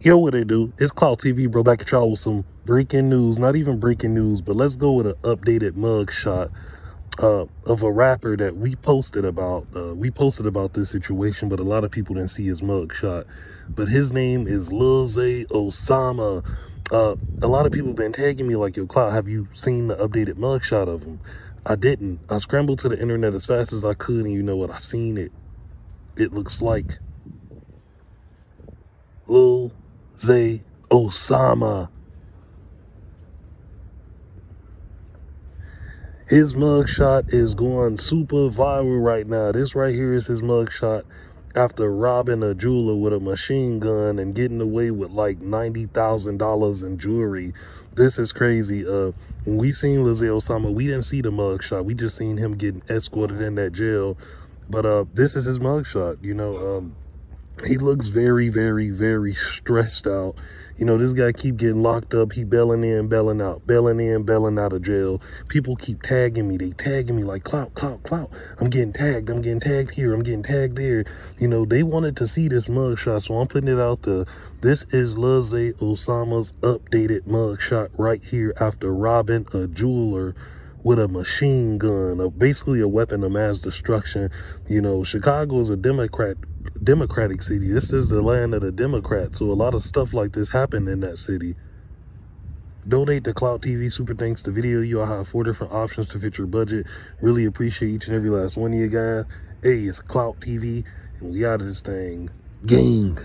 Yo, what they do? It's Clout TV, bro. Back at y'all with some breaking news. Not even breaking news, but let's go with an updated mug shot uh, of a rapper that we posted about. Uh, we posted about this situation, but a lot of people didn't see his mug shot. But his name is Lil Zay Osama. Uh, a lot of people been tagging me like, yo, Clout, have you seen the updated mug shot of him? I didn't. I scrambled to the internet as fast as I could, and you know what? I seen it. It looks like Lil Zay Osama. His mugshot is going super viral right now. This right here is his mugshot after robbing a jeweler with a machine gun and getting away with like $90,000 in jewelry. This is crazy. Uh, when we seen Lil Zay Osama, we didn't see the mugshot. We just seen him getting escorted in that jail. But uh, this is his mugshot. You know, um, he looks very, very, very stressed out. You know, this guy keep getting locked up. He belling in, belling out, belling in, belling out of jail. People keep tagging me. They tagging me like, clout, clout, clout. I'm getting tagged. I'm getting tagged here. I'm getting tagged there. You know, they wanted to see this mugshot, so I'm putting it out there. This is Zay Osama's updated mugshot right here after robbing a jeweler with a machine gun, a, basically a weapon of mass destruction. You know, Chicago is a Democrat democratic city. This is the land of the Democrats. So a lot of stuff like this happened in that city. Donate to Clout TV Super Thanks to video. You all have four different options to fit your budget. Really appreciate each and every last one of you guys. Hey, it's Clout TV, and we out of this thing. Gang.